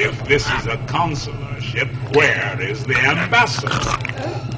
If this is a consular ship, where is the ambassador?